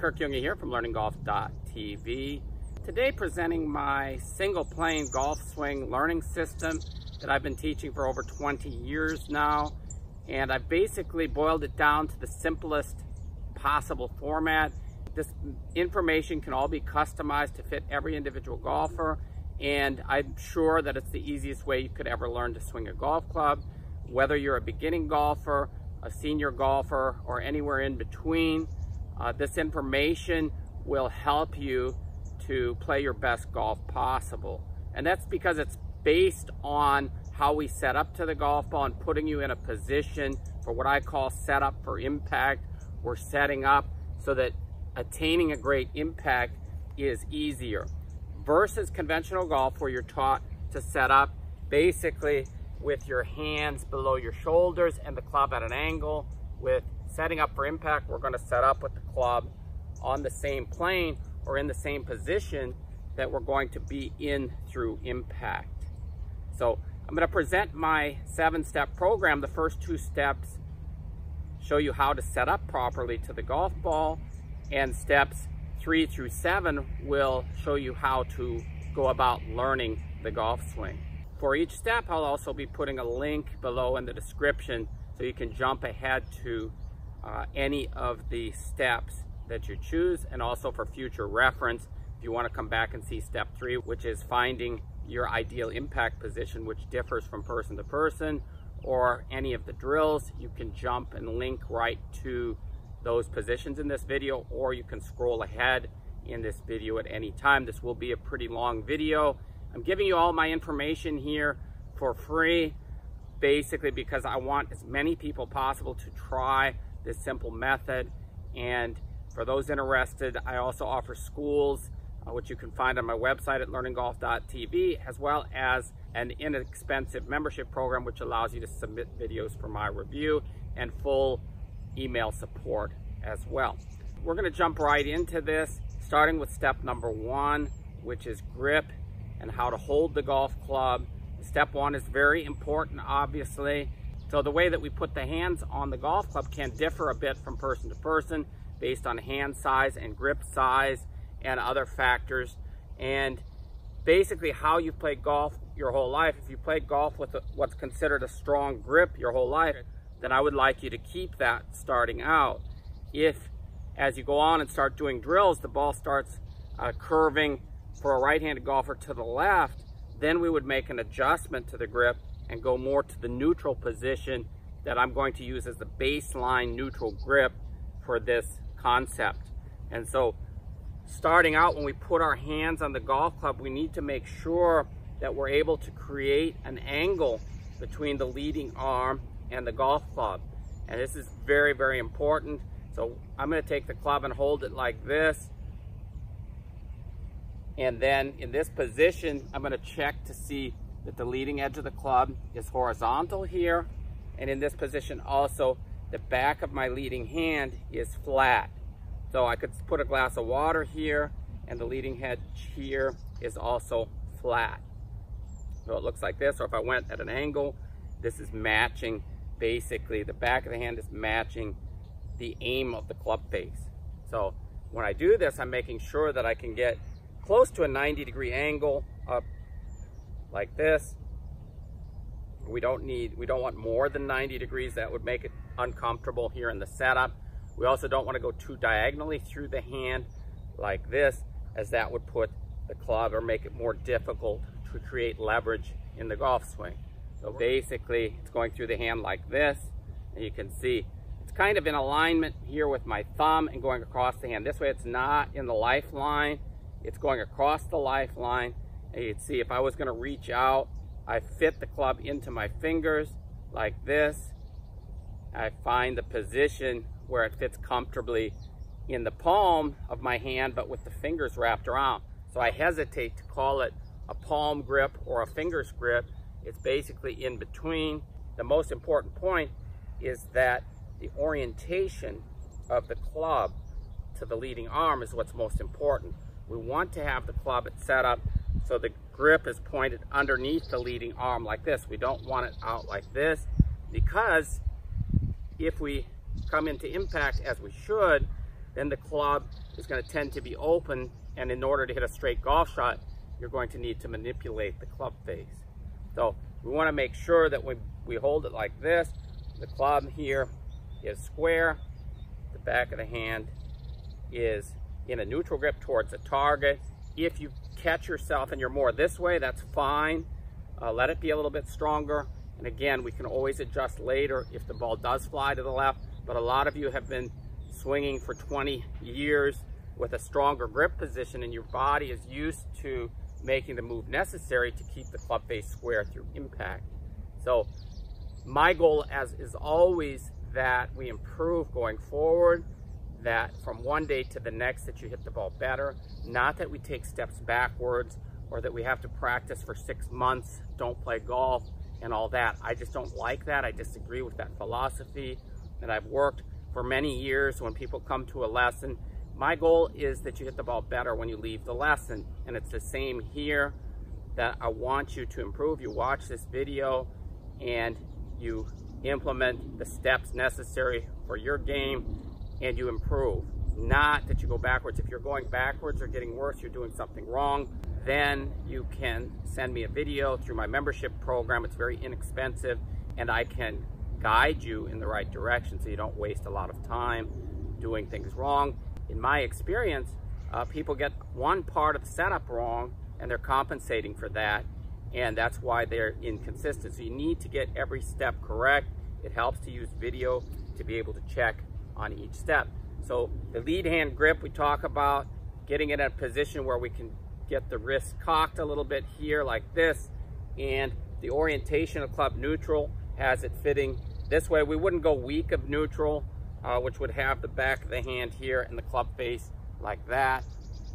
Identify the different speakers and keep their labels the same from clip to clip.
Speaker 1: Kirk Junge here from LearningGolf.tv. Today presenting my single plane golf swing learning system that I've been teaching for over 20 years now. And I've basically boiled it down to the simplest possible format. This information can all be customized to fit every individual golfer. And I'm sure that it's the easiest way you could ever learn to swing a golf club. Whether you're a beginning golfer, a senior golfer, or anywhere in between, uh, this information will help you to play your best golf possible. And that's because it's based on how we set up to the golf ball and putting you in a position for what I call setup for impact. We're setting up so that attaining a great impact is easier versus conventional golf where you're taught to set up basically with your hands below your shoulders and the club at an angle with setting up for impact, we're gonna set up with the club on the same plane or in the same position that we're going to be in through impact. So I'm gonna present my seven-step program. The first two steps show you how to set up properly to the golf ball and steps three through seven will show you how to go about learning the golf swing. For each step, I'll also be putting a link below in the description so you can jump ahead to uh, any of the steps that you choose. And also for future reference if you want to come back and see step three which is finding your ideal impact position which differs from person to person or any of the drills you can jump and link right to those positions in this video or you can scroll ahead in this video at any time. This will be a pretty long video. I'm giving you all my information here for free basically because I want as many people possible to try this simple method. And for those interested, I also offer schools, uh, which you can find on my website at learninggolf.tv, as well as an inexpensive membership program, which allows you to submit videos for my review and full email support as well. We're gonna jump right into this, starting with step number one, which is grip and how to hold the golf club. Step one is very important, obviously. So the way that we put the hands on the golf club can differ a bit from person to person based on hand size and grip size and other factors. And basically how you've played golf your whole life, if you played golf with what's considered a strong grip your whole life, then I would like you to keep that starting out. If as you go on and start doing drills, the ball starts uh, curving for a right-handed golfer to the left, then we would make an adjustment to the grip and go more to the neutral position that I'm going to use as the baseline neutral grip for this concept. And so starting out when we put our hands on the golf club, we need to make sure that we're able to create an angle between the leading arm and the golf club. And this is very, very important. So I'm gonna take the club and hold it like this. And then in this position, I'm gonna check to see that the leading edge of the club is horizontal here. And in this position also, the back of my leading hand is flat. So I could put a glass of water here and the leading edge here is also flat. So it looks like this, or if I went at an angle, this is matching, basically the back of the hand is matching the aim of the club face. So when I do this, I'm making sure that I can get close to a 90 degree angle like this. We don't need, we don't want more than 90 degrees. That would make it uncomfortable here in the setup. We also don't want to go too diagonally through the hand like this, as that would put the club or make it more difficult to create leverage in the golf swing. So basically, it's going through the hand like this, and you can see it's kind of in alignment here with my thumb and going across the hand. This way it's not in the lifeline, it's going across the lifeline and you'd see if I was gonna reach out, I fit the club into my fingers like this. I find the position where it fits comfortably in the palm of my hand, but with the fingers wrapped around. So I hesitate to call it a palm grip or a fingers grip. It's basically in between. The most important point is that the orientation of the club to the leading arm is what's most important. We want to have the club set up so the grip is pointed underneath the leading arm like this. We don't want it out like this because if we come into impact as we should, then the club is going to tend to be open. And in order to hit a straight golf shot, you're going to need to manipulate the club face. So we want to make sure that when we hold it like this, the club here is square, the back of the hand is in a neutral grip towards the target. If you catch yourself and you're more this way, that's fine. Uh, let it be a little bit stronger. And again, we can always adjust later if the ball does fly to the left. But a lot of you have been swinging for 20 years with a stronger grip position and your body is used to making the move necessary to keep the club face square through impact. So my goal as is always that we improve going forward, that from one day to the next that you hit the ball better, not that we take steps backwards or that we have to practice for six months, don't play golf and all that. I just don't like that. I disagree with that philosophy that I've worked for many years when people come to a lesson my goal is that you hit the ball better when you leave the lesson. And it's the same here that I want you to improve. You watch this video and you implement the steps necessary for your game and you improve. Not that you go backwards. If you're going backwards or getting worse, you're doing something wrong, then you can send me a video through my membership program. It's very inexpensive and I can guide you in the right direction so you don't waste a lot of time doing things wrong in my experience, uh, people get one part of the setup wrong and they're compensating for that. And that's why they're inconsistent. So you need to get every step correct. It helps to use video to be able to check on each step. So the lead hand grip we talk about, getting it in a position where we can get the wrist cocked a little bit here like this. And the orientation of club neutral has it fitting this way. We wouldn't go weak of neutral uh, which would have the back of the hand here and the club face like that.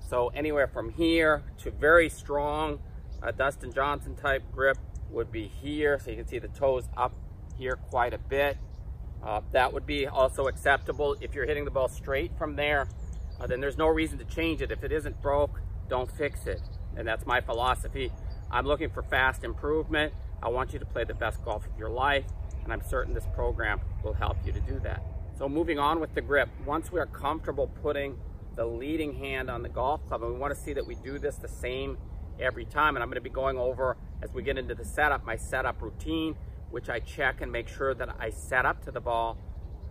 Speaker 1: So anywhere from here to very strong uh, Dustin Johnson type grip would be here. So you can see the toes up here quite a bit. Uh, that would be also acceptable. If you're hitting the ball straight from there, uh, then there's no reason to change it. If it isn't broke, don't fix it. And that's my philosophy. I'm looking for fast improvement. I want you to play the best golf of your life, and I'm certain this program will help you to do that. So moving on with the grip, once we are comfortable putting the leading hand on the golf club, and we want to see that we do this the same every time, and I'm going to be going over, as we get into the setup, my setup routine, which I check and make sure that I set up to the ball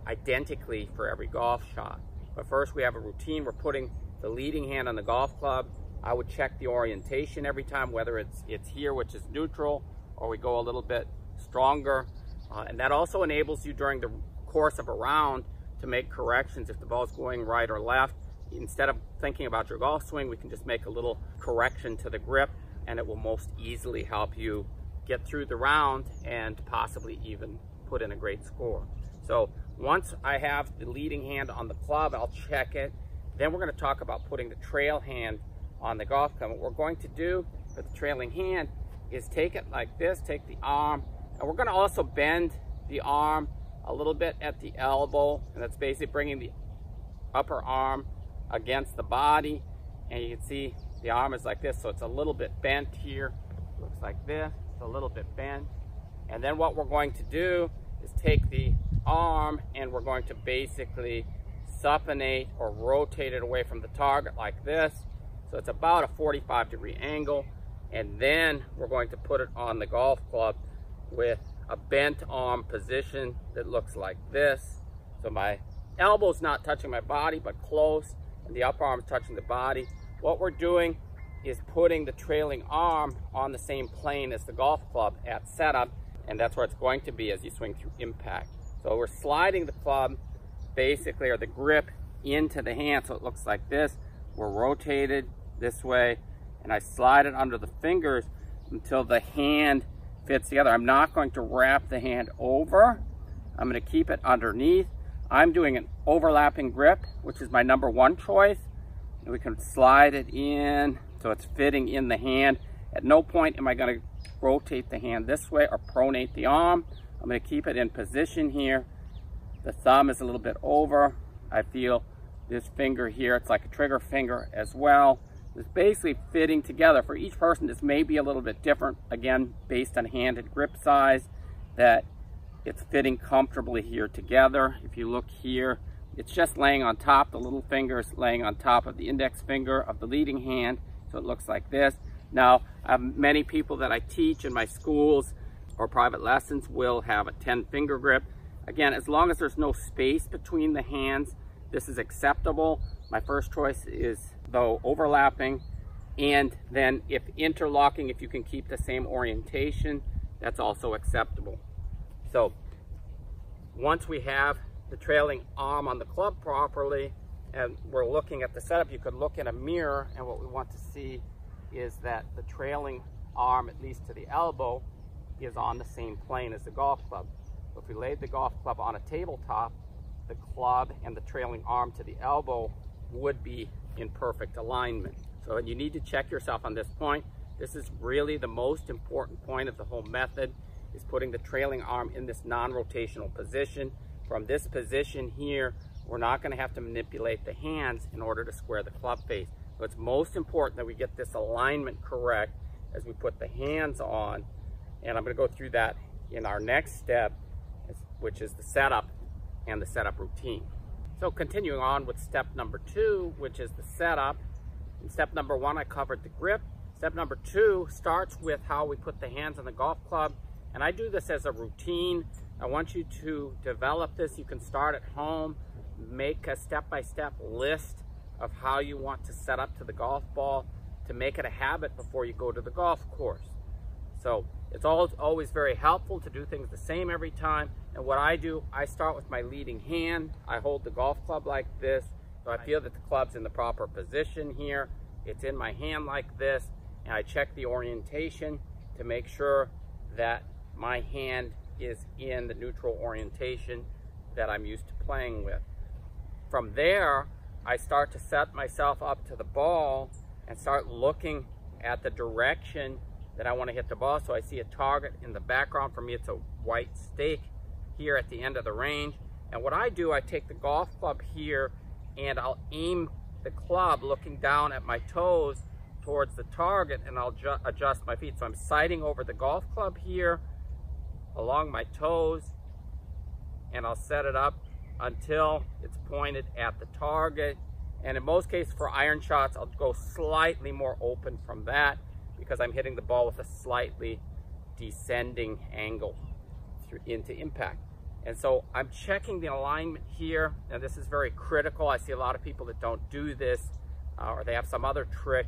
Speaker 1: identically for every golf shot. But first we have a routine. We're putting the leading hand on the golf club. I would check the orientation every time, whether it's, it's here, which is neutral, or we go a little bit stronger. Uh, and that also enables you during the course of a round to make corrections if the ball is going right or left. Instead of thinking about your golf swing, we can just make a little correction to the grip and it will most easily help you get through the round and possibly even put in a great score. So once I have the leading hand on the club, I'll check it. Then we're gonna talk about putting the trail hand on the golf club. What we're going to do for the trailing hand is take it like this, take the arm, and we're gonna also bend the arm a little bit at the elbow, and that's basically bringing the upper arm against the body. And you can see the arm is like this, so it's a little bit bent here. Looks like this, it's a little bit bent. And then what we're going to do is take the arm and we're going to basically supinate or rotate it away from the target like this. So it's about a 45 degree angle. And then we're going to put it on the golf club with a bent arm position that looks like this. So my elbow's not touching my body, but close, and the upper arm is touching the body. What we're doing is putting the trailing arm on the same plane as the golf club at setup, and that's where it's going to be as you swing through impact. So we're sliding the club, basically, or the grip into the hand, so it looks like this. We're rotated this way, and I slide it under the fingers until the hand fits together. I'm not going to wrap the hand over. I'm going to keep it underneath. I'm doing an overlapping grip, which is my number one choice. And we can slide it in so it's fitting in the hand. At no point am I going to rotate the hand this way or pronate the arm. I'm going to keep it in position here. The thumb is a little bit over. I feel this finger here, it's like a trigger finger as well. It's basically fitting together. For each person, this may be a little bit different, again, based on hand and grip size, that it's fitting comfortably here together. If you look here, it's just laying on top, the little fingers laying on top of the index finger of the leading hand. So it looks like this. Now, um, many people that I teach in my schools or private lessons will have a 10 finger grip. Again, as long as there's no space between the hands, this is acceptable. My first choice is though overlapping and then if interlocking, if you can keep the same orientation, that's also acceptable. So once we have the trailing arm on the club properly and we're looking at the setup, you could look in a mirror and what we want to see is that the trailing arm, at least to the elbow, is on the same plane as the golf club. So if we laid the golf club on a tabletop, the club and the trailing arm to the elbow would be in perfect alignment. So you need to check yourself on this point. This is really the most important point of the whole method is putting the trailing arm in this non-rotational position. From this position here, we're not gonna have to manipulate the hands in order to square the club face. So it's most important that we get this alignment correct as we put the hands on. And I'm gonna go through that in our next step, which is the setup and the setup routine. So continuing on with step number two, which is the setup. In step number one, I covered the grip. Step number two starts with how we put the hands on the golf club. And I do this as a routine. I want you to develop this. You can start at home, make a step-by-step -step list of how you want to set up to the golf ball to make it a habit before you go to the golf course. So it's always very helpful to do things the same every time. And what I do, I start with my leading hand. I hold the golf club like this. So I feel that the club's in the proper position here. It's in my hand like this. And I check the orientation to make sure that my hand is in the neutral orientation that I'm used to playing with. From there, I start to set myself up to the ball and start looking at the direction that I want to hit the ball. So I see a target in the background. For me, it's a white stake here at the end of the range. And what I do, I take the golf club here and I'll aim the club looking down at my toes towards the target and I'll adjust my feet. So I'm sighting over the golf club here along my toes and I'll set it up until it's pointed at the target. And in most cases for iron shots, I'll go slightly more open from that because I'm hitting the ball with a slightly descending angle into impact. And so I'm checking the alignment here. and this is very critical. I see a lot of people that don't do this uh, or they have some other trick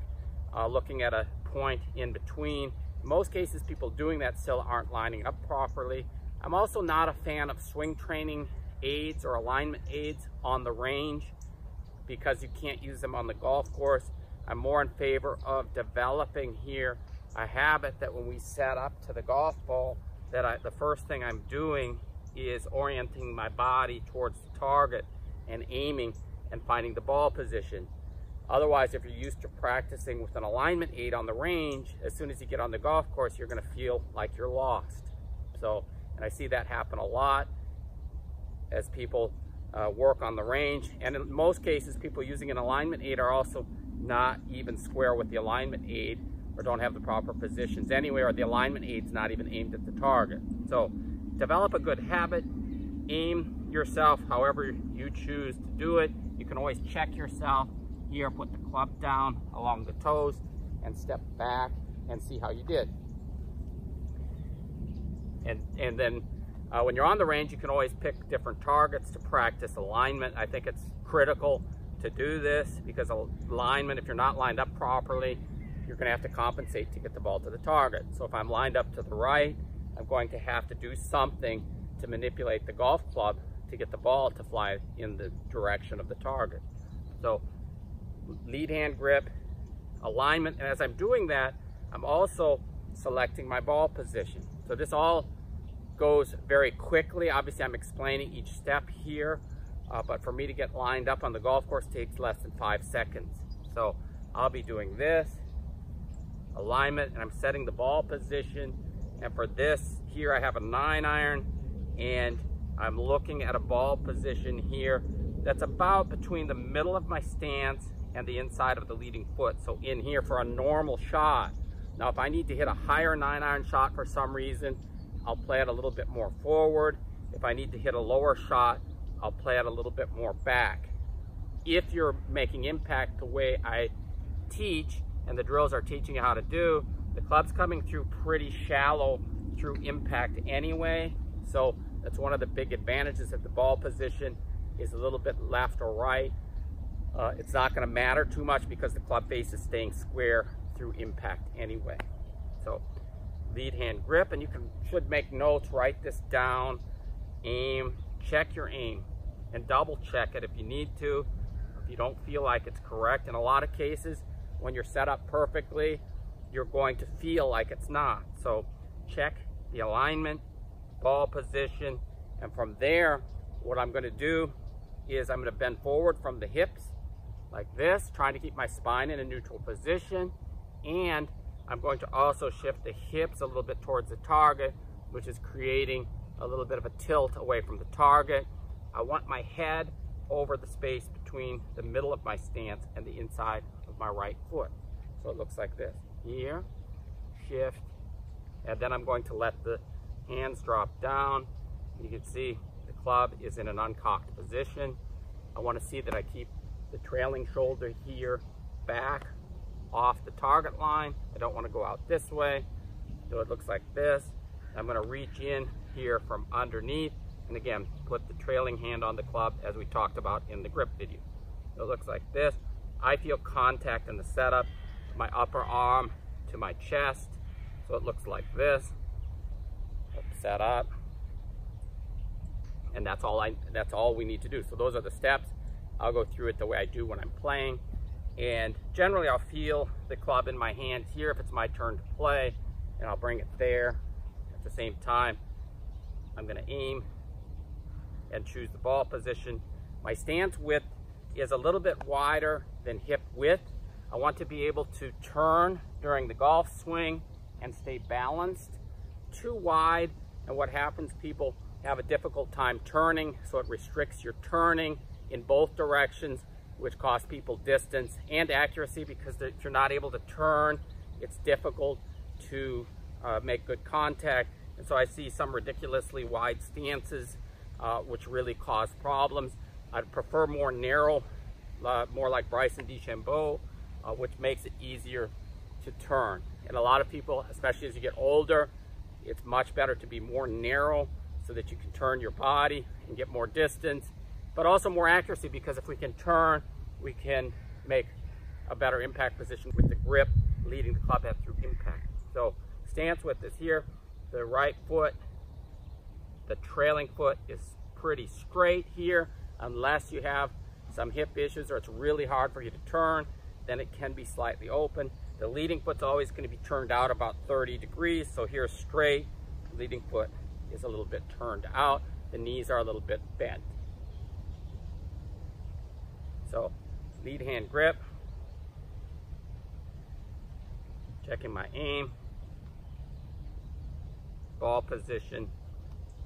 Speaker 1: uh, looking at a point in between. In most cases, people doing that still aren't lining up properly. I'm also not a fan of swing training aids or alignment aids on the range because you can't use them on the golf course. I'm more in favor of developing here a habit that when we set up to the golf ball, that I, the first thing I'm doing is orienting my body towards the target and aiming and finding the ball position. Otherwise, if you're used to practicing with an alignment aid on the range, as soon as you get on the golf course, you're gonna feel like you're lost. So, and I see that happen a lot as people uh, work on the range. And in most cases, people using an alignment aid are also not even square with the alignment aid or don't have the proper positions anyway, or the alignment aid's not even aimed at the target. So develop a good habit, aim yourself however you choose to do it. You can always check yourself here, put the club down along the toes and step back and see how you did. And, and then uh, when you're on the range, you can always pick different targets to practice alignment. I think it's critical to do this because alignment, if you're not lined up properly, you're gonna have to compensate to get the ball to the target. So if I'm lined up to the right, I'm going to have to do something to manipulate the golf club to get the ball to fly in the direction of the target. So lead hand grip, alignment, and as I'm doing that, I'm also selecting my ball position. So this all goes very quickly. Obviously, I'm explaining each step here, uh, but for me to get lined up on the golf course takes less than five seconds. So I'll be doing this, alignment, and I'm setting the ball position. And for this here, I have a nine iron, and I'm looking at a ball position here that's about between the middle of my stance and the inside of the leading foot. So in here for a normal shot. Now, if I need to hit a higher nine iron shot for some reason, I'll play it a little bit more forward. If I need to hit a lower shot, I'll play it a little bit more back. If you're making impact the way I teach and the drills are teaching you how to do, the club's coming through pretty shallow through impact anyway. So that's one of the big advantages of the ball position is a little bit left or right. Uh, it's not going to matter too much because the club face is staying square through impact anyway. So lead hand grip, and you can should make notes, write this down, aim, check your aim, and double check it if you need to, if you don't feel like it's correct. In a lot of cases, when you're set up perfectly, you're going to feel like it's not. So check the alignment, ball position, and from there, what I'm gonna do is I'm gonna bend forward from the hips like this, trying to keep my spine in a neutral position. And I'm going to also shift the hips a little bit towards the target, which is creating a little bit of a tilt away from the target. I want my head over the space between the middle of my stance and the inside of my right foot. So it looks like this. Here, shift, and then I'm going to let the hands drop down. You can see the club is in an uncocked position. I want to see that I keep the trailing shoulder here back off the target line. I don't want to go out this way. So it looks like this. I'm going to reach in here from underneath and again put the trailing hand on the club as we talked about in the grip video. So it looks like this. I feel contact in the setup, my upper arm to my chest. So it looks like this. Set up. And that's all I that's all we need to do. So those are the steps. I'll go through it the way I do when I'm playing. And generally I'll feel the club in my hand here if it's my turn to play, and I'll bring it there. At the same time, I'm gonna aim and choose the ball position. My stance width is a little bit wider than hip width. I want to be able to turn during the golf swing and stay balanced. Too wide, and what happens, people have a difficult time turning, so it restricts your turning in both directions, which costs people distance and accuracy because if you're not able to turn, it's difficult to uh, make good contact. And so I see some ridiculously wide stances, uh, which really cause problems. I'd prefer more narrow, uh, more like Bryson DeChambeau, uh, which makes it easier to turn. And a lot of people, especially as you get older, it's much better to be more narrow so that you can turn your body and get more distance but also more accuracy because if we can turn, we can make a better impact position with the grip leading the club head through impact. So stance width is here. The right foot, the trailing foot is pretty straight here unless you have some hip issues or it's really hard for you to turn, then it can be slightly open. The leading foot's always going to be turned out about 30 degrees. So here's straight, leading foot is a little bit turned out. The knees are a little bit bent. So lead hand grip, checking my aim, ball position,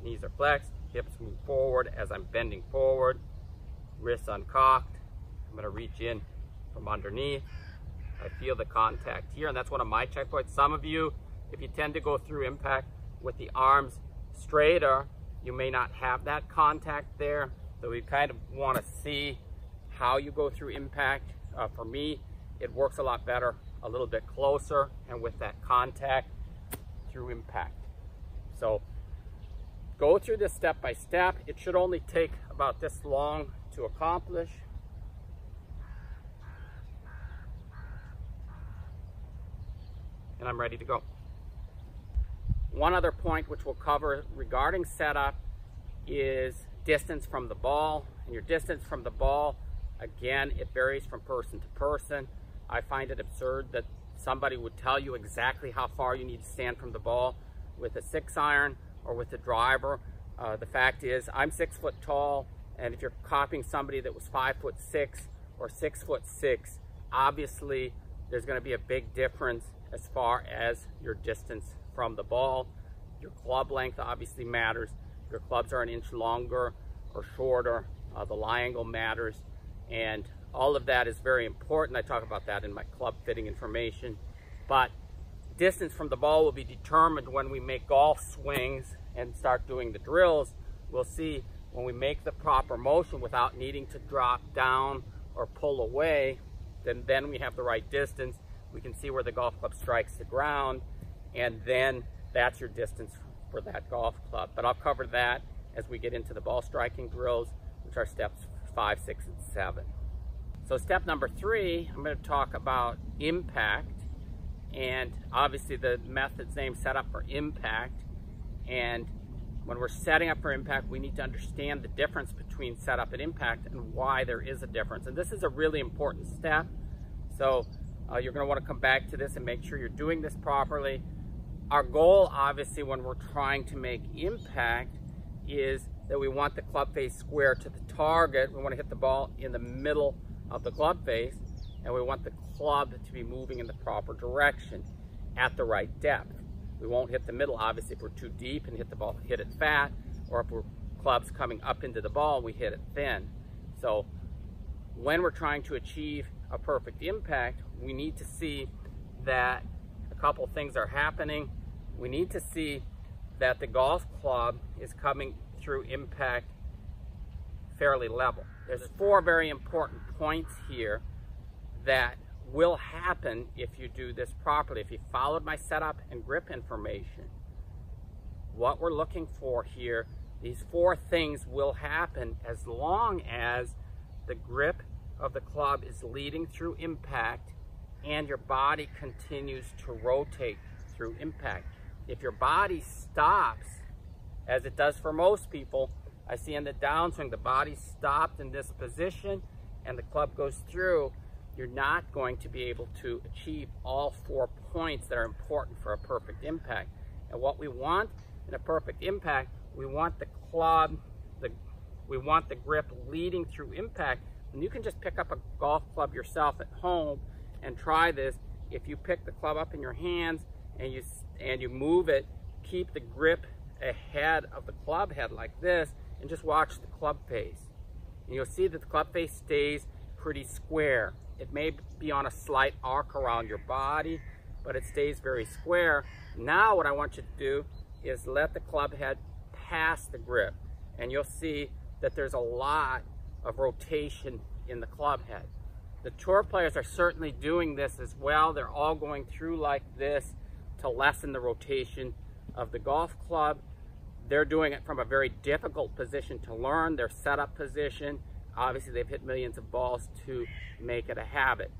Speaker 1: knees are flexed, hips move forward as I'm bending forward, wrists uncocked. I'm gonna reach in from underneath. I feel the contact here, and that's one of my checkpoints. Some of you, if you tend to go through impact with the arms straighter, you may not have that contact there. So we kind of wanna see how you go through impact. Uh, for me, it works a lot better, a little bit closer, and with that contact through impact. So go through this step by step. It should only take about this long to accomplish. And I'm ready to go. One other point which we'll cover regarding setup is distance from the ball. And your distance from the ball Again, it varies from person to person. I find it absurd that somebody would tell you exactly how far you need to stand from the ball with a six iron or with a driver. Uh, the fact is, I'm six foot tall, and if you're copying somebody that was five foot six or six foot six, obviously there's going to be a big difference as far as your distance from the ball. Your club length obviously matters. Your clubs are an inch longer or shorter. Uh, the lie angle matters. And all of that is very important. I talk about that in my club fitting information. But distance from the ball will be determined when we make golf swings and start doing the drills. We'll see when we make the proper motion without needing to drop down or pull away, then, then we have the right distance. We can see where the golf club strikes the ground, and then that's your distance for that golf club. But I'll cover that as we get into the ball striking drills, which are steps five, six, and seven. So step number three, I'm going to talk about impact. And obviously the method's name set up for impact. And when we're setting up for impact, we need to understand the difference between setup and impact and why there is a difference. And this is a really important step. So uh, you're going to want to come back to this and make sure you're doing this properly. Our goal, obviously, when we're trying to make impact is that we want the club face square to the target. We want to hit the ball in the middle of the club face and we want the club to be moving in the proper direction at the right depth. We won't hit the middle, obviously, if we're too deep and hit the ball, hit it fat, or if we're clubs coming up into the ball, we hit it thin. So when we're trying to achieve a perfect impact, we need to see that a couple things are happening. We need to see that the golf club is coming through impact fairly level. There's four very important points here that will happen if you do this properly. If you followed my setup and grip information, what we're looking for here, these four things will happen as long as the grip of the club is leading through impact and your body continues to rotate through impact. If your body stops, as it does for most people, I see in the downswing, the body stopped in this position and the club goes through, you're not going to be able to achieve all four points that are important for a perfect impact. And what we want in a perfect impact, we want the club, the, we want the grip leading through impact. And you can just pick up a golf club yourself at home and try this. If you pick the club up in your hands and you, and you move it, keep the grip ahead of the club head like this and just watch the club face. And you'll see that the club face stays pretty square. It may be on a slight arc around your body, but it stays very square. Now what I want you to do is let the club head pass the grip, and you'll see that there's a lot of rotation in the club head. The tour players are certainly doing this as well. They're all going through like this to lessen the rotation of the golf club. They're doing it from a very difficult position to learn, their setup position, Obviously, they've hit millions of balls to make it a habit.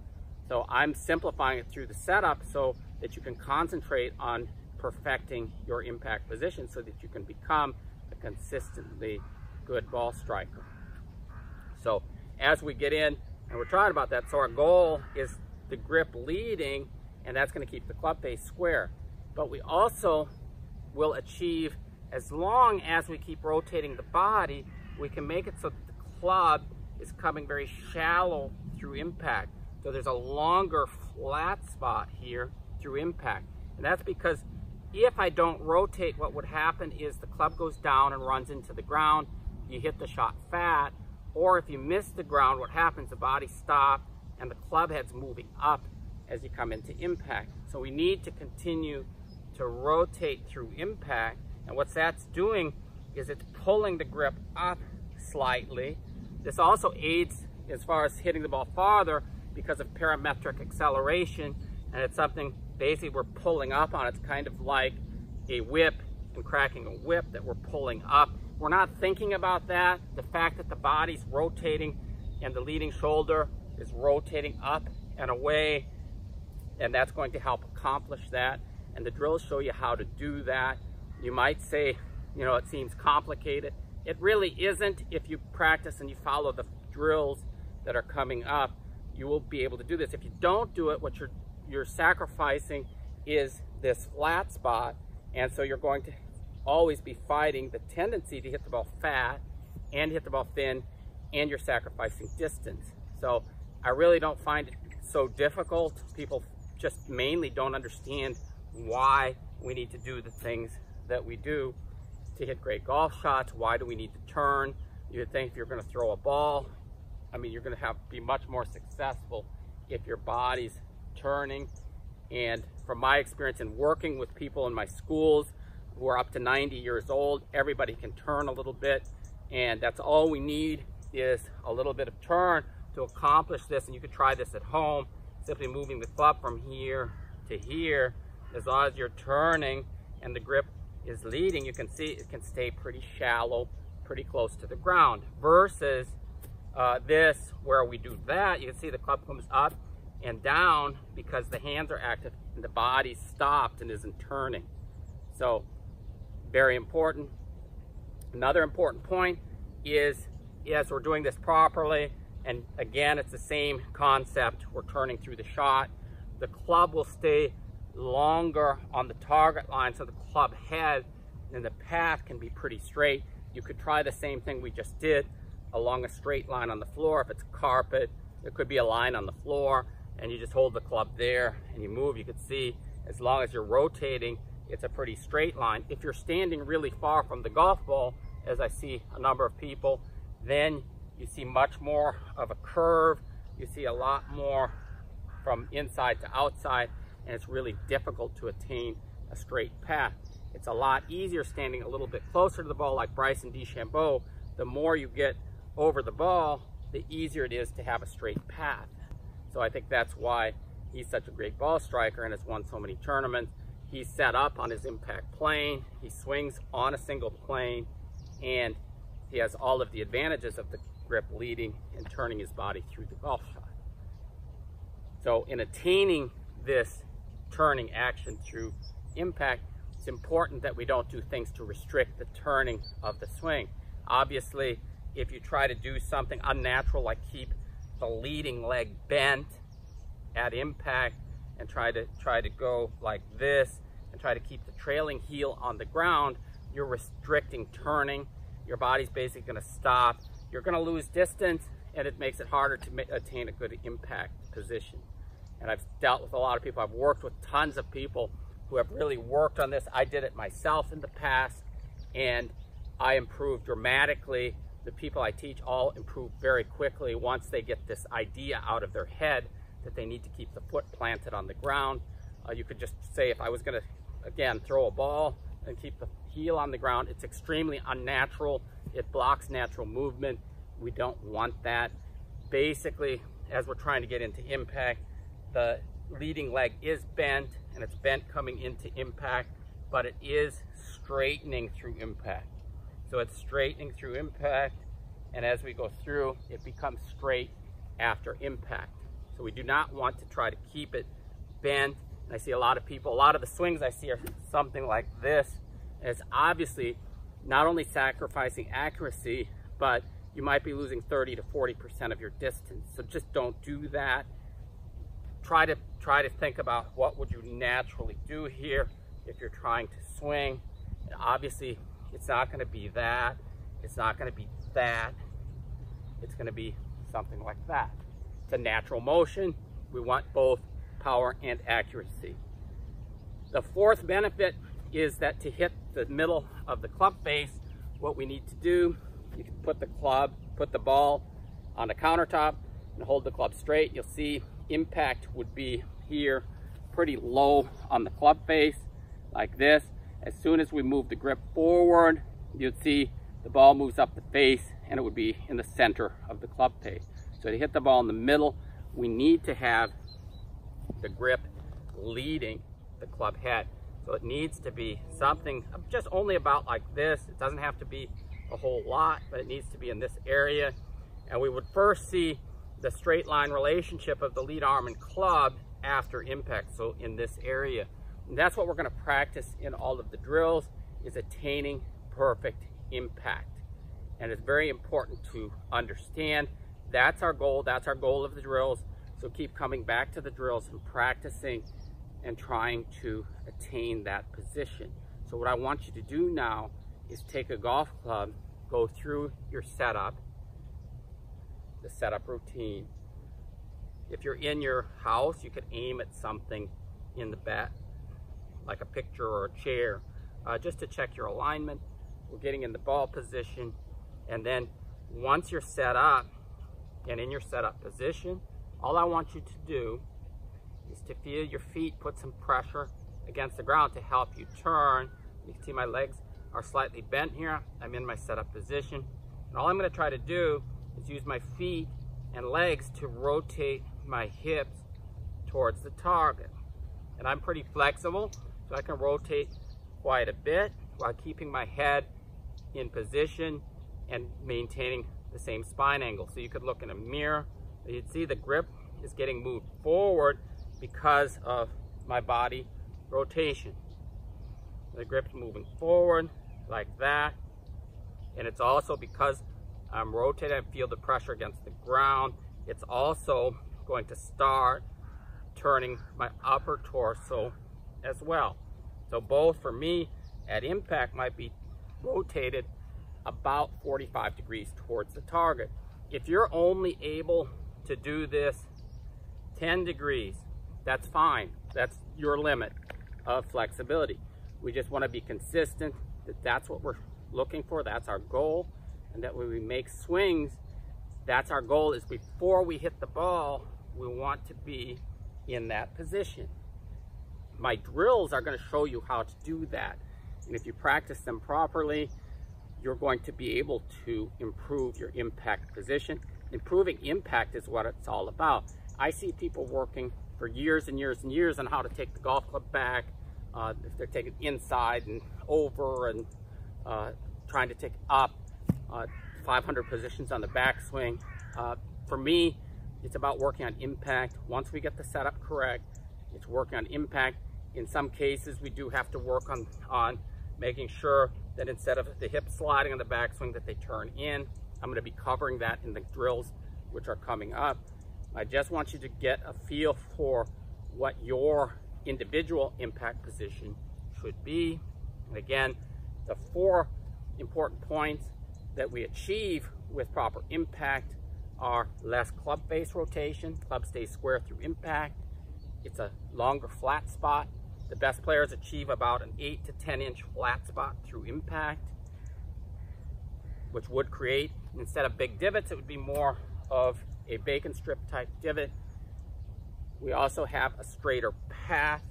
Speaker 1: So I'm simplifying it through the setup so that you can concentrate on perfecting your impact position so that you can become a consistently good ball striker. So as we get in, and we're talking about that, so our goal is the grip leading, and that's going to keep the club face square. But we also will achieve, as long as we keep rotating the body, we can make it so that the club is coming very shallow through impact. So there's a longer flat spot here through impact. And that's because if I don't rotate, what would happen is the club goes down and runs into the ground. You hit the shot fat. Or if you miss the ground, what happens, the body stops and the club head's moving up as you come into impact. So we need to continue to rotate through impact. And what that's doing is it's pulling the grip up slightly this also aids as far as hitting the ball farther because of parametric acceleration and it's something basically we're pulling up on. It's kind of like a whip and cracking a whip that we're pulling up. We're not thinking about that. The fact that the body's rotating and the leading shoulder is rotating up and away and that's going to help accomplish that. And the drills show you how to do that. You might say, you know, it seems complicated. It really isn't. If you practice and you follow the drills that are coming up, you will be able to do this. If you don't do it, what you're, you're sacrificing is this flat spot. And so you're going to always be fighting the tendency to hit the ball fat and hit the ball thin and you're sacrificing distance. So I really don't find it so difficult. People just mainly don't understand why we need to do the things that we do to hit great golf shots. Why do we need to turn? You'd think if you're going to throw a ball, I mean, you're going to have be much more successful if your body's turning. And from my experience in working with people in my schools who are up to 90 years old, everybody can turn a little bit. And that's all we need is a little bit of turn to accomplish this. And you could try this at home, simply moving the club from here to here. As long as you're turning and the grip is leading, you can see it can stay pretty shallow, pretty close to the ground. Versus uh, this, where we do that, you can see the club comes up and down because the hands are active and the body stopped and isn't turning. So very important. Another important point is as we're doing this properly, and again, it's the same concept. We're turning through the shot. The club will stay longer on the target line so the club head and the path can be pretty straight. You could try the same thing we just did along a straight line on the floor. If it's carpet, there could be a line on the floor and you just hold the club there and you move. You can see as long as you're rotating, it's a pretty straight line. If you're standing really far from the golf ball, as I see a number of people, then you see much more of a curve. You see a lot more from inside to outside, and it's really difficult to attain a straight path. It's a lot easier standing a little bit closer to the ball like Bryson DeChambeau. The more you get over the ball, the easier it is to have a straight path. So I think that's why he's such a great ball striker and has won so many tournaments. He's set up on his impact plane. He swings on a single plane and he has all of the advantages of the grip leading and turning his body through the golf shot. So in attaining this turning action through impact, it's important that we don't do things to restrict the turning of the swing. Obviously, if you try to do something unnatural like keep the leading leg bent at impact and try to try to go like this and try to keep the trailing heel on the ground, you're restricting turning. Your body's basically gonna stop. You're gonna lose distance and it makes it harder to attain a good impact position. And I've dealt with a lot of people. I've worked with tons of people who have really worked on this. I did it myself in the past and I improved dramatically the people I teach all improve very quickly once they get this idea out of their head that they need to keep the foot planted on the ground. Uh, you could just say if I was going to, again, throw a ball and keep the heel on the ground, it's extremely unnatural. It blocks natural movement. We don't want that. Basically, as we're trying to get into impact, the leading leg is bent and it's bent coming into impact, but it is straightening through impact. So it's straightening through impact, and as we go through, it becomes straight after impact. So we do not want to try to keep it bent. And I see a lot of people, a lot of the swings I see are something like this. And it's obviously not only sacrificing accuracy, but you might be losing 30 to 40% of your distance. So just don't do that. Try to try to think about what would you naturally do here if you're trying to swing. And obviously it's not going to be that. It's not going to be that. It's going to be something like that. It's a natural motion. We want both power and accuracy. The fourth benefit is that to hit the middle of the club face, what we need to do, you can put the club, put the ball on the countertop and hold the club straight. You'll see impact would be here pretty low on the club face like this. As soon as we move the grip forward, you'd see the ball moves up the face and it would be in the center of the club face. So to hit the ball in the middle, we need to have the grip leading the club head. So it needs to be something just only about like this. It doesn't have to be a whole lot, but it needs to be in this area. And we would first see the straight line relationship of the lead arm and club after impact, so in this area. And that's what we're gonna practice in all of the drills is attaining perfect impact. And it's very important to understand that's our goal, that's our goal of the drills. So keep coming back to the drills and practicing and trying to attain that position. So what I want you to do now is take a golf club, go through your setup, the setup routine. If you're in your house, you could aim at something in the back, like a picture or a chair, uh, just to check your alignment. We're getting in the ball position. And then once you're set up and in your setup position, all I want you to do is to feel your feet put some pressure against the ground to help you turn. You can see my legs are slightly bent here. I'm in my setup position. And all I'm gonna try to do is use my feet and legs to rotate my hips towards the target. And I'm pretty flexible, so I can rotate quite a bit while keeping my head in position and maintaining the same spine angle. So you could look in a mirror, you'd see the grip is getting moved forward because of my body rotation. The grip's moving forward like that. And it's also because Um, I'm rotating, I feel the pressure against the ground. It's also going to start turning my upper torso as well. So both for me at impact might be rotated about 45 degrees towards the target. If you're only able to do this 10 degrees, that's fine. That's your limit of flexibility. We just want to be consistent that that's what we're looking for. That's our goal. And that when we make swings, that's our goal is before we hit the ball, we want to be in that position. My drills are going to show you how to do that. And if you practice them properly, you're going to be able to improve your impact position. Improving impact is what it's all about. I see people working for years and years and years on how to take the golf club back, uh, if they're taking inside and over and uh, trying to take up uh, 500 positions on the backswing. Uh, for me, it's about working on impact. Once we get the setup correct, it's working on impact. In some cases, we do have to work on, on making sure that instead of the hip sliding on the backswing that they turn in. I'm gonna be covering that in the drills which are coming up. I just want you to get a feel for what your individual impact position should be. And again, the four important points that we achieve with proper impact are less club face rotation, club stays square through impact, it's a longer flat spot, the best players achieve about an 8 to 10 inch flat spot through impact, which would create, instead of big divots, it would be more of a bacon strip type divot. We also have a straighter path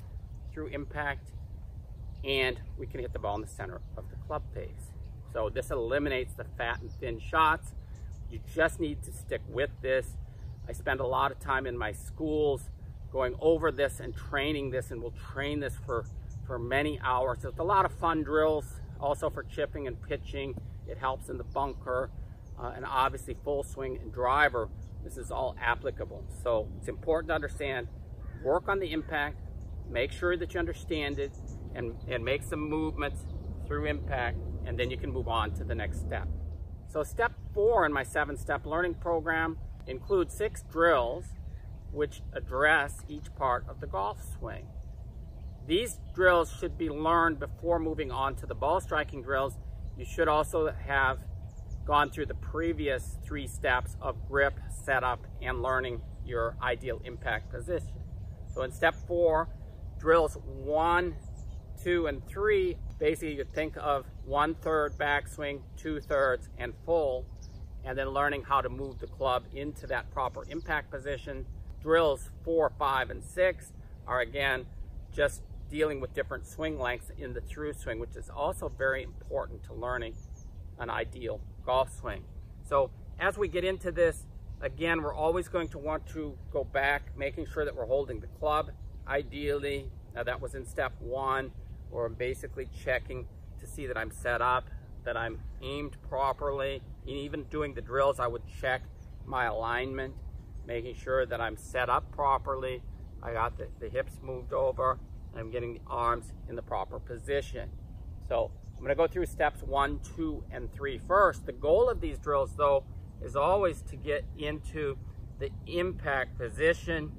Speaker 1: through impact, and we can hit the ball in the center of the club face. So this eliminates the fat and thin shots. You just need to stick with this. I spend a lot of time in my schools going over this and training this and we'll train this for, for many hours. So it's a lot of fun drills, also for chipping and pitching. It helps in the bunker uh, and obviously full swing and driver. This is all applicable. So it's important to understand, work on the impact, make sure that you understand it and, and make some movements through impact and then you can move on to the next step. So step four in my seven step learning program includes six drills which address each part of the golf swing. These drills should be learned before moving on to the ball striking drills. You should also have gone through the previous three steps of grip, setup, and learning your ideal impact position. So in step four, drills one, two, and three, basically you think of one third backswing, two thirds, and full, and then learning how to move the club into that proper impact position Drills four, five, and six are again just dealing with different swing lengths in the through swing, which is also very important to learning an ideal golf swing. So as we get into this, again, we're always going to want to go back, making sure that we're holding the club. Ideally, now that was in step one, or I'm basically checking to see that I'm set up, that I'm aimed properly. And even doing the drills, I would check my alignment making sure that I'm set up properly. I got the, the hips moved over. I'm getting the arms in the proper position. So I'm gonna go through steps one, two, and three first. The goal of these drills though is always to get into the impact position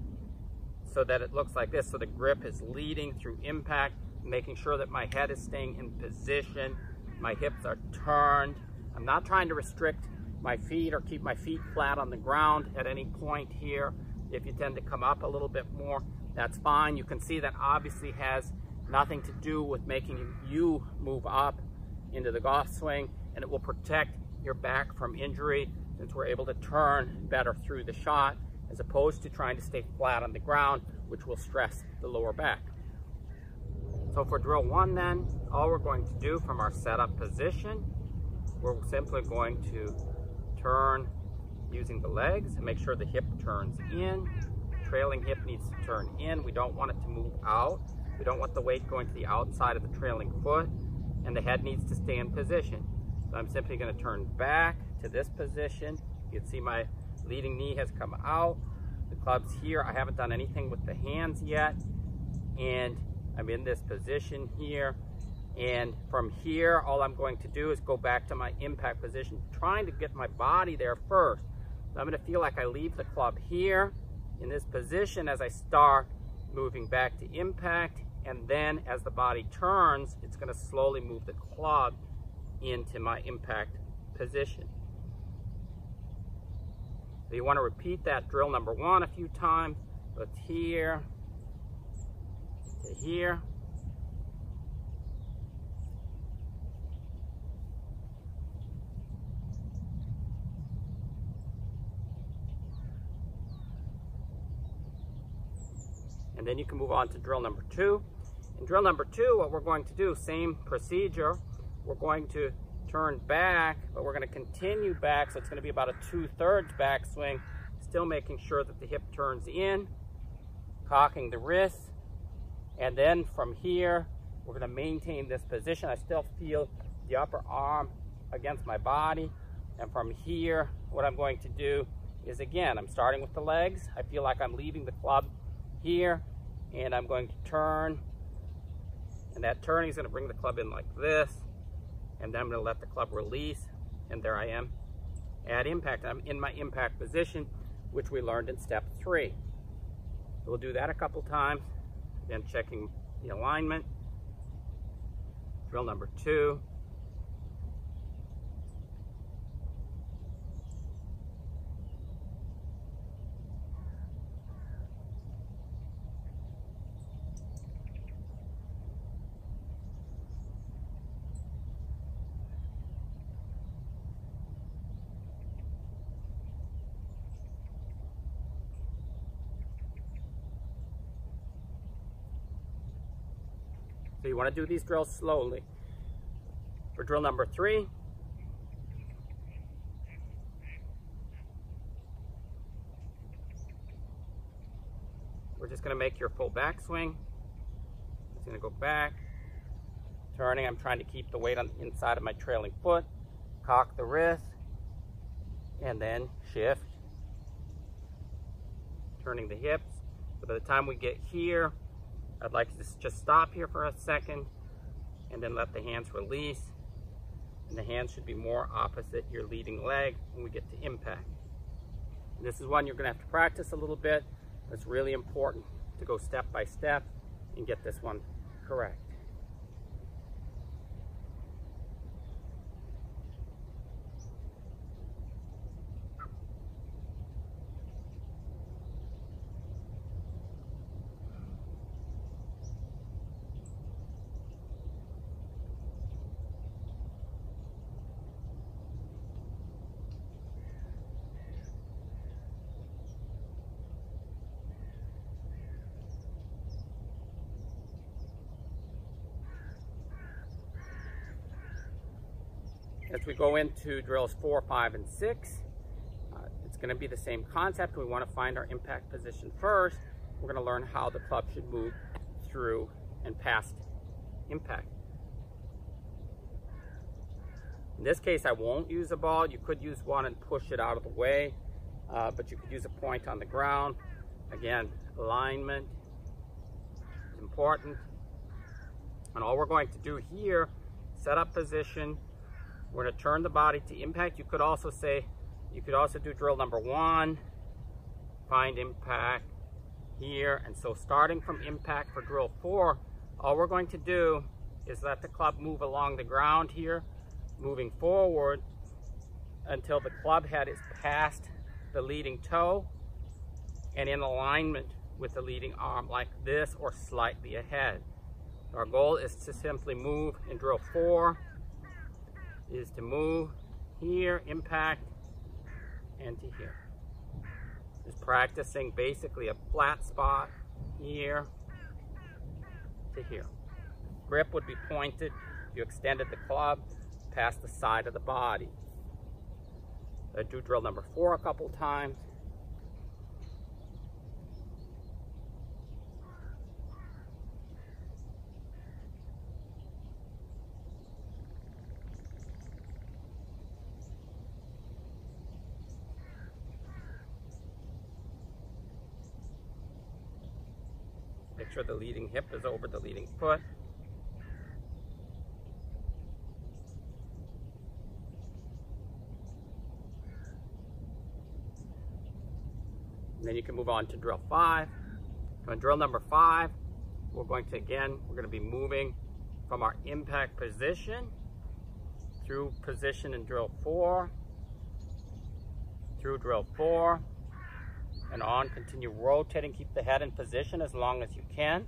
Speaker 1: so that it looks like this. So the grip is leading through impact, making sure that my head is staying in position, my hips are turned. I'm not trying to restrict my feet or keep my feet flat on the ground at any point here. If you tend to come up a little bit more, that's fine. You can see that obviously has nothing to do with making you move up into the golf swing and it will protect your back from injury since we're able to turn better through the shot as opposed to trying to stay flat on the ground, which will stress the lower back. So for drill one then, all we're going to do from our setup position, we're simply going to turn using the legs and make sure the hip turns in. Trailing hip needs to turn in. We don't want it to move out. We don't want the weight going to the outside of the trailing foot and the head needs to stay in position. So I'm simply gonna turn back to this position. You can see my leading knee has come out. The club's here. I haven't done anything with the hands yet. And I'm in this position here. And from here, all I'm going to do is go back to my impact position, trying to get my body there first. So I'm gonna feel like I leave the club here in this position as I start moving back to impact. And then as the body turns, it's gonna slowly move the club into my impact position. So you wanna repeat that drill number one a few times. It's here to here. And then you can move on to drill number two. In drill number two, what we're going to do, same procedure. We're going to turn back, but we're going to continue back. So it's going to be about a two-thirds backswing, still making sure that the hip turns in, cocking the wrist. And then from here, we're going to maintain this position. I still feel the upper arm against my body. And from here, what I'm going to do is again, I'm starting with the legs. I feel like I'm leaving the club here and I'm going to turn and that turning is going to bring the club in like this and then I'm going to let the club release and there I am at impact. I'm in my impact position which we learned in step three. we'll do that a couple times then checking the alignment. Drill number two. Want to do these drills slowly. For drill number three, we're just going to make your full backswing. It's going to go back, turning. I'm trying to keep the weight on the inside of my trailing foot. Cock the wrist, and then shift. Turning the hips. So by the time we get here, I'd like to just stop here for a second and then let the hands release. And the hands should be more opposite your leading leg when we get to impact. And this is one you're gonna have to practice a little bit. It's really important to go step by step and get this one correct. As we go into drills four, five, and six, uh, it's gonna be the same concept. We wanna find our impact position first. We're gonna learn how the club should move through and past impact. In this case, I won't use a ball. You could use one and push it out of the way, uh, but you could use a point on the ground. Again, alignment is important. And all we're going to do here, set up position, we're gonna turn the body to impact. You could also say, you could also do drill number one, find impact here. And so starting from impact for drill four, all we're going to do is let the club move along the ground here, moving forward until the club head is past the leading toe and in alignment with the leading arm like this or slightly ahead. Our goal is to simply move in drill four is to move here, impact, and to here. Just practicing basically a flat spot here to here. Grip would be pointed. You extended the club past the side of the body. I do drill number four a couple times. Make sure the leading hip is over the leading foot. And then you can move on to drill five. On drill number five, we're going to, again, we're going to be moving from our impact position through position in drill four, through drill four, and on. Continue rotating, keep the head in position as long as you can,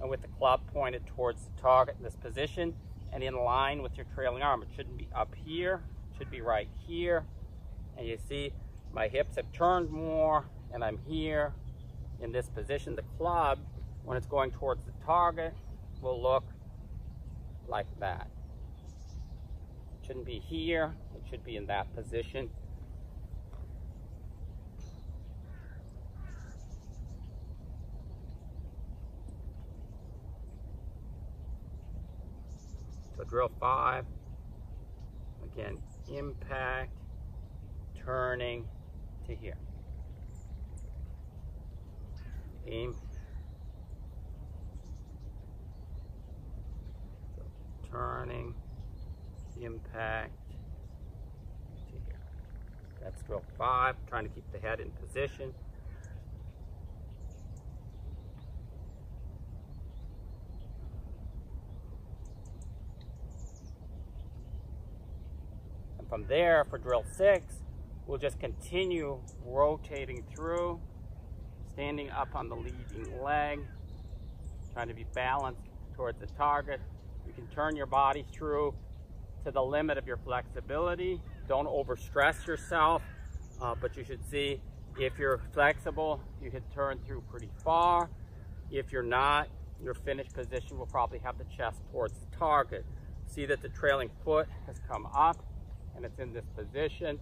Speaker 1: and with the club pointed towards the target in this position and in line with your trailing arm. It shouldn't be up here, it should be right here. And you see my hips have turned more, and I'm here in this position. The club, when it's going towards the target, will look like that. It shouldn't be here, it should be in that position. Drill five, again, impact, turning to here aim. So turning, impact to here. That's drill five, trying to keep the head in position. From there, for drill six, we'll just continue rotating through standing up on the leading leg, trying to be balanced towards the target. You can turn your body through to the limit of your flexibility. Don't overstress yourself, uh, but you should see if you're flexible, you can turn through pretty far. If you're not, your finished position will probably have the chest towards the target. See that the trailing foot has come up and it's in this position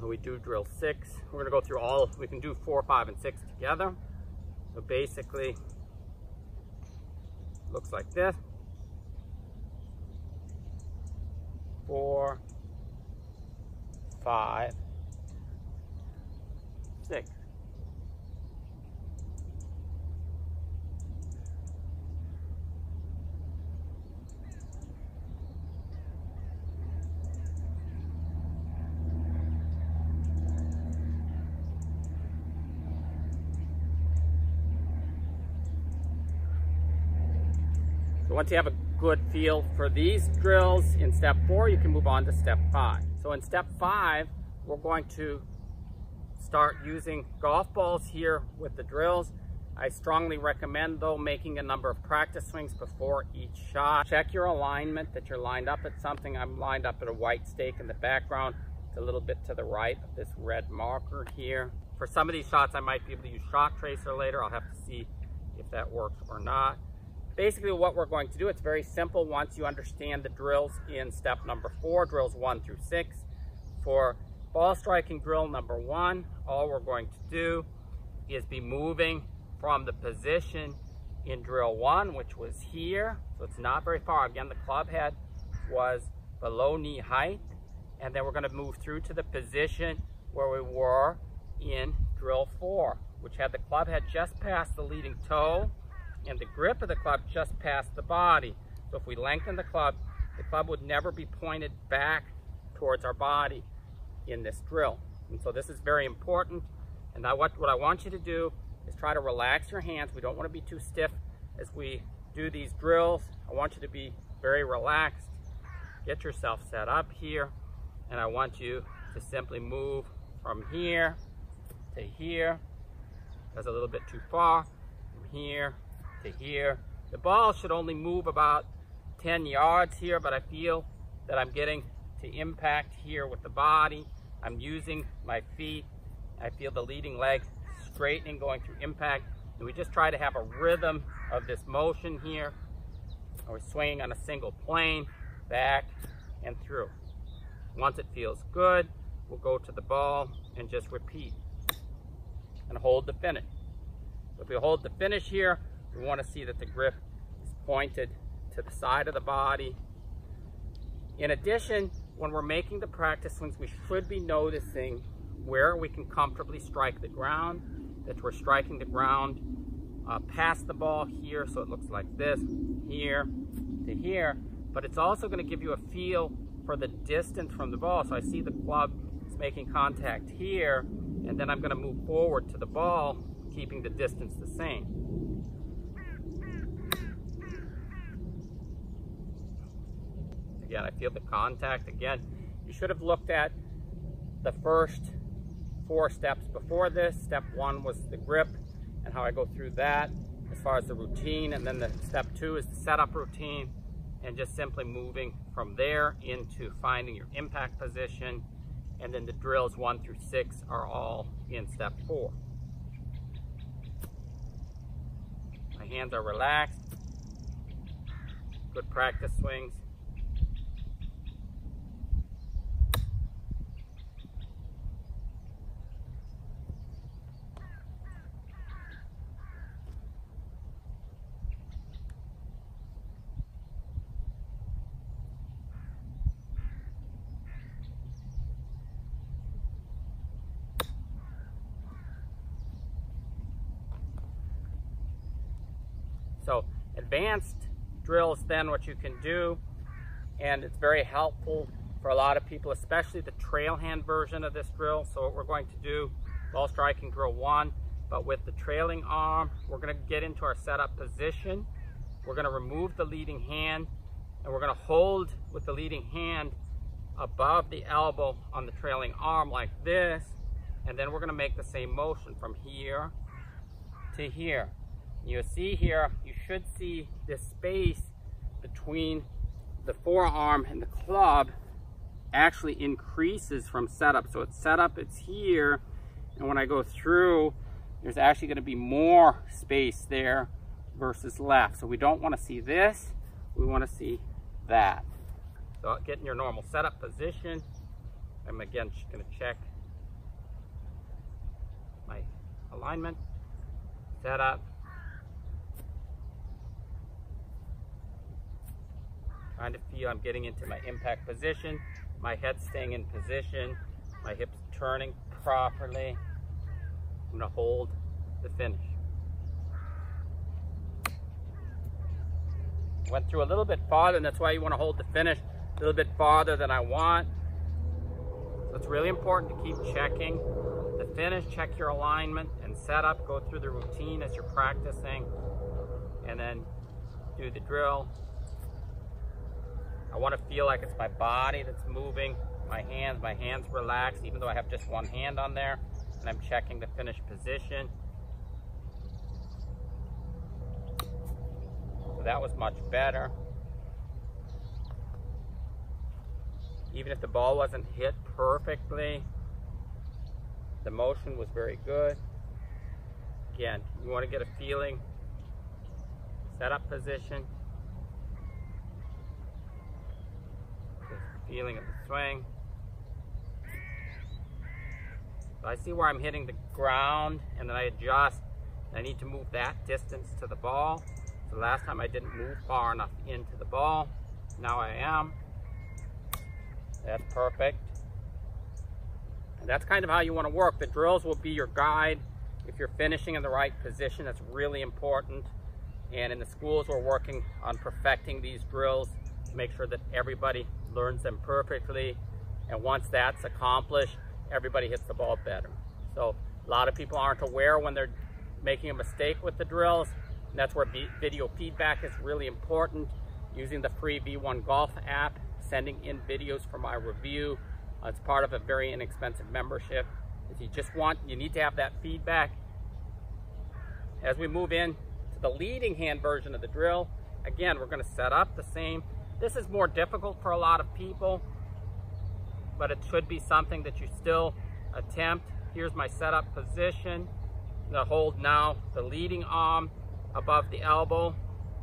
Speaker 1: So we do drill six. We're gonna go through all, we can do four, five, and six together. So basically, looks like this. Four, five, six. So once you have a good feel for these drills in step four, you can move on to step five. So in step five, we're going to start using golf balls here with the drills. I strongly recommend though making a number of practice swings before each shot. Check your alignment that you're lined up at something. I'm lined up at a white stake in the background. It's a little bit to the right of this red marker here. For some of these shots, I might be able to use shot tracer later. I'll have to see if that works or not basically what we're going to do, it's very simple once you understand the drills in step number four, drills one through six. For ball striking drill number one, all we're going to do is be moving from the position in drill one, which was here. So it's not very far. Again, the club head was below knee height. And then we're gonna move through to the position where we were in drill four, which had the club head just past the leading toe and the grip of the club just past the body. So if we lengthen the club, the club would never be pointed back towards our body in this drill. And so this is very important. And now what, what I want you to do is try to relax your hands. We don't want to be too stiff as we do these drills. I want you to be very relaxed. Get yourself set up here. And I want you to simply move from here to here. That's a little bit too far. From here to here. The ball should only move about 10 yards here, but I feel that I'm getting to impact here with the body. I'm using my feet. I feel the leading leg straightening going through impact. And we just try to have a rhythm of this motion here. We're swinging on a single plane, back and through. Once it feels good, we'll go to the ball and just repeat and hold the finish. If we hold the finish here, we want to see that the grip is pointed to the side of the body. In addition, when we're making the practice swings, we should be noticing where we can comfortably strike the ground, that we're striking the ground uh, past the ball here, so it looks like this, here to here, but it's also going to give you a feel for the distance from the ball. So I see the club is making contact here, and then I'm going to move forward to the ball, keeping the distance the same. Again, I feel the contact. Again, you should have looked at the first four steps before this. Step one was the grip and how I go through that as far as the routine. And then the step two is the setup routine and just simply moving from there into finding your impact position. And then the drills one through six are all in step four. My hands are relaxed. Good practice swings. So advanced drills then what you can do and it's very helpful for a lot of people, especially the trail hand version of this drill. So what we're going to do, ball striking drill one, but with the trailing arm, we're gonna get into our setup position. We're gonna remove the leading hand and we're gonna hold with the leading hand above the elbow on the trailing arm like this. And then we're gonna make the same motion from here to here. You see here, you should see this space between the forearm and the club actually increases from setup. So it's setup, it's here, and when I go through, there's actually gonna be more space there versus left. So we don't wanna see this, we wanna see that. So get in your normal setup position. I'm again gonna check my alignment, setup, Trying to feel I'm getting into my impact position, my head staying in position, my hips turning properly. I'm gonna hold the finish. Went through a little bit farther and that's why you wanna hold the finish a little bit farther than I want. So it's really important to keep checking the finish, check your alignment and setup, go through the routine as you're practicing, and then do the drill, I want to feel like it's my body that's moving, my hands, my hands relaxed, even though I have just one hand on there, and I'm checking the finished position. So that was much better. Even if the ball wasn't hit perfectly, the motion was very good. Again, you want to get a feeling, setup position, feeling of the swing. So I see where I'm hitting the ground and then I adjust. I need to move that distance to the ball. So last time I didn't move far enough into the ball. Now I am. That's perfect. And that's kind of how you want to work. The drills will be your guide. If you're finishing in the right position, that's really important. And in the schools, we're working on perfecting these drills to make sure that everybody learns them perfectly. And once that's accomplished, everybody hits the ball better. So a lot of people aren't aware when they're making a mistake with the drills. And that's where video feedback is really important. Using the free V1 Golf app, sending in videos for my review. Uh, it's part of a very inexpensive membership. If you just want, you need to have that feedback. As we move in to the leading hand version of the drill, again, we're gonna set up the same this is more difficult for a lot of people, but it should be something that you still attempt. Here's my setup position. The hold now the leading arm above the elbow,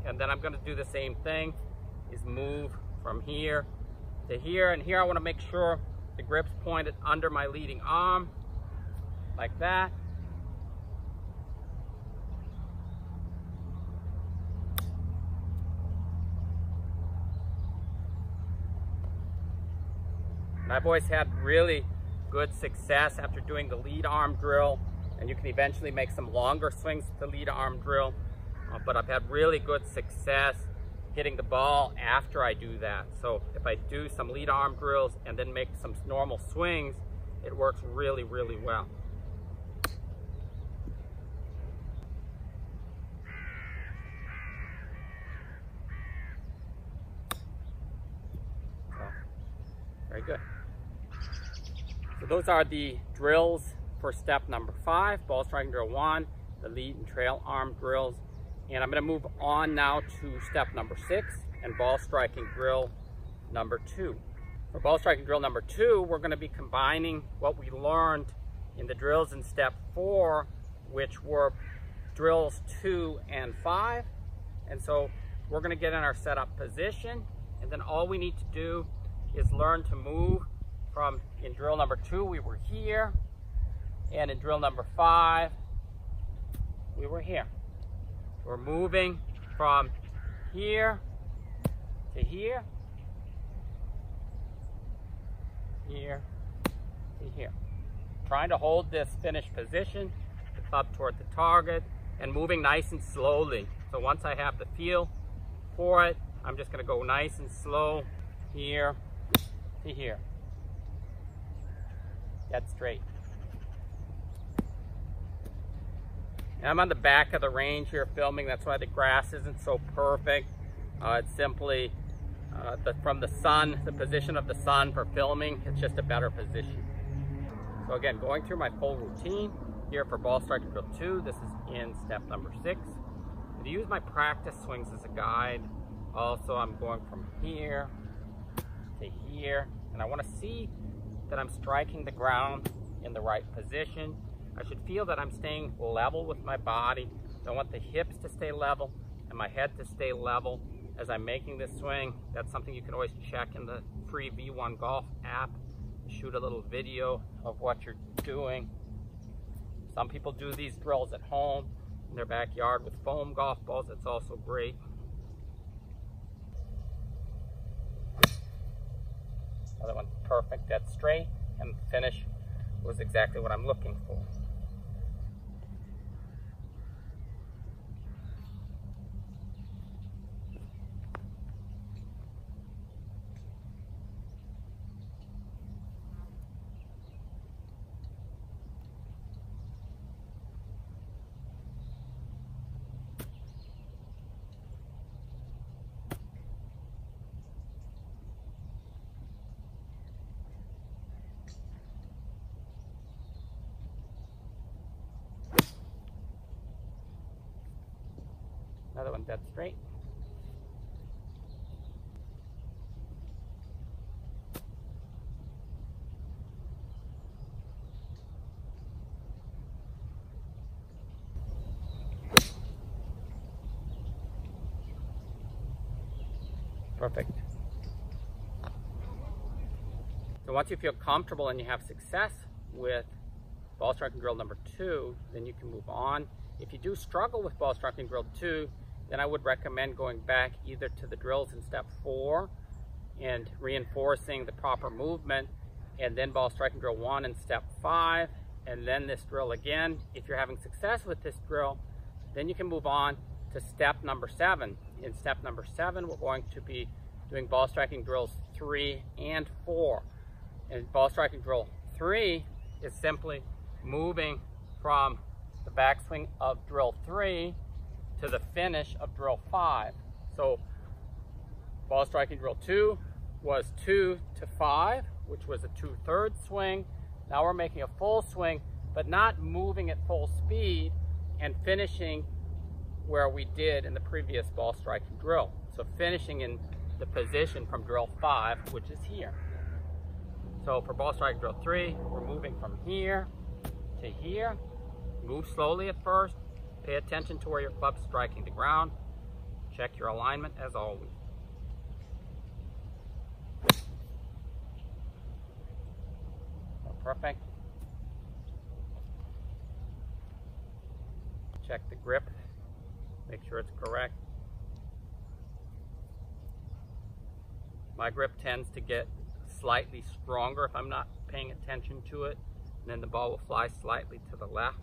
Speaker 1: and then I'm gonna do the same thing, is move from here to here. And here I wanna make sure the grip's pointed under my leading arm, like that. I've always had really good success after doing the lead arm drill and you can eventually make some longer swings with the lead arm drill. Uh, but I've had really good success hitting the ball after I do that. So if I do some lead arm drills and then make some normal swings, it works really, really well. Very good. So those are the drills for step number five, ball striking drill one, the lead and trail arm drills. And I'm gonna move on now to step number six and ball striking drill number two. For ball striking drill number two, we're gonna be combining what we learned in the drills in step four, which were drills two and five. And so we're gonna get in our setup position, and then all we need to do is learn to move from, in drill number two, we were here, and in drill number five, we were here. We're moving from here to here, here to here. Trying to hold this finished position, the club toward the target, and moving nice and slowly. So once I have the feel for it, I'm just gonna go nice and slow here to here. Dead straight. And I'm on the back of the range here filming. That's why the grass isn't so perfect. Uh, it's simply uh, the, from the sun, the position of the sun for filming. It's just a better position. So again, going through my full routine here for ball striking drill two. This is in step number six. And to use my practice swings as a guide. Also, I'm going from here to here. And I want to see that I'm striking the ground in the right position I should feel that I'm staying level with my body. I want the hips to stay level and my head to stay level as I'm making this swing. That's something you can always check in the free V1 Golf app. Shoot a little video of what you're doing. Some people do these drills at home in their backyard with foam golf balls. That's also great. Another one, perfect, That's straight, and the finish was exactly what I'm looking for. Another one dead straight. Perfect. So once you feel comfortable and you have success with ball striking grill number two, then you can move on. If you do struggle with ball striking grill two, then I would recommend going back either to the drills in step four and reinforcing the proper movement and then ball striking drill one in step five and then this drill again. If you're having success with this drill, then you can move on to step number seven. In step number seven, we're going to be doing ball striking drills three and four. And ball striking drill three is simply moving from the backswing of drill three to the finish of drill five. So ball striking drill two was two to five, which was a two-thirds swing. Now we're making a full swing, but not moving at full speed and finishing where we did in the previous ball striking drill. So finishing in the position from drill five, which is here. So for ball striking drill three, we're moving from here to here. Move slowly at first, Pay attention to where your club's striking the ground. Check your alignment as always. Oh, perfect. Check the grip, make sure it's correct. My grip tends to get slightly stronger if I'm not paying attention to it, and then the ball will fly slightly to the left.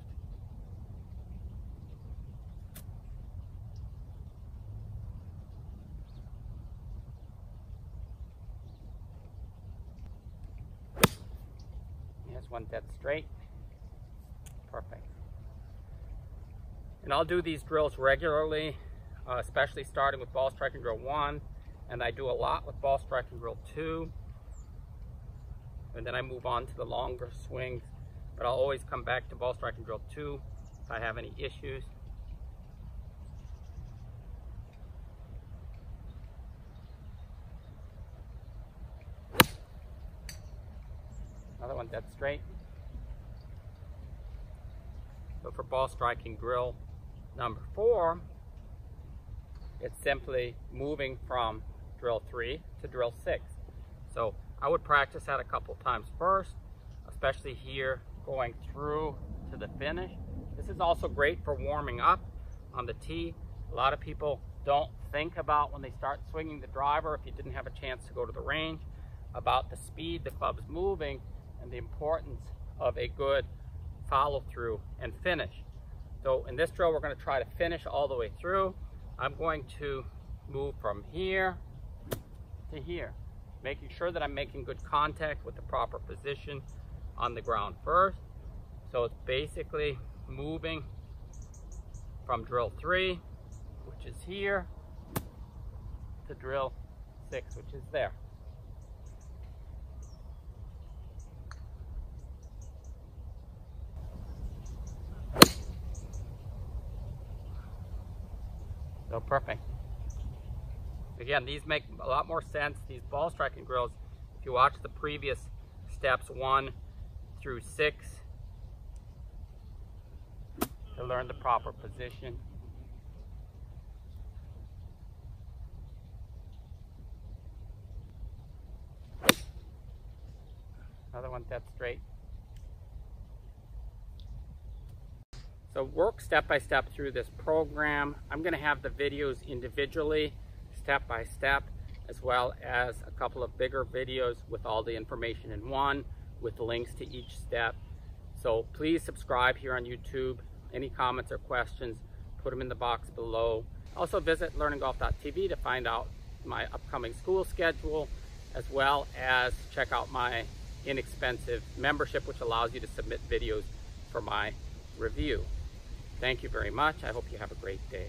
Speaker 1: One dead straight. Perfect. And I'll do these drills regularly, uh, especially starting with ball striking drill one, and I do a lot with ball striking drill two, and then I move on to the longer swings, but I'll always come back to ball striking drill two if I have any issues. Another one dead straight. So for ball striking drill number four, it's simply moving from drill three to drill six. So I would practice that a couple times first, especially here going through to the finish. This is also great for warming up on the tee. A lot of people don't think about when they start swinging the driver, if you didn't have a chance to go to the range, about the speed the club's moving and the importance of a good follow through and finish. So in this drill, we're gonna to try to finish all the way through. I'm going to move from here to here, making sure that I'm making good contact with the proper position on the ground first. So it's basically moving from drill three, which is here, to drill six, which is there. So perfect. Again, these make a lot more sense, these ball striking drills, if you watch the previous steps one through six to learn the proper position. Another one dead straight. So work step by step through this program. I'm gonna have the videos individually step by step, as well as a couple of bigger videos with all the information in one, with links to each step. So please subscribe here on YouTube. Any comments or questions, put them in the box below. Also visit learninggolf.tv to find out my upcoming school schedule, as well as check out my inexpensive membership, which allows you to submit videos for my review. Thank you very much. I hope you have a great day.